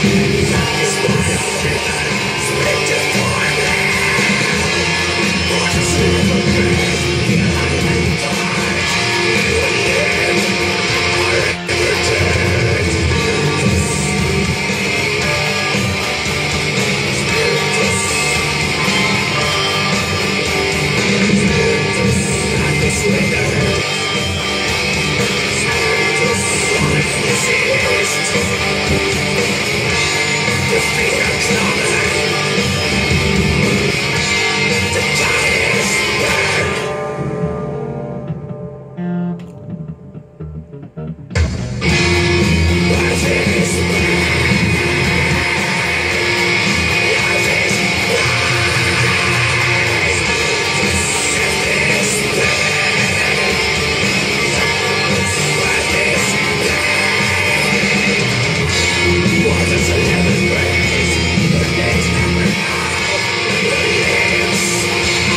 Jesus.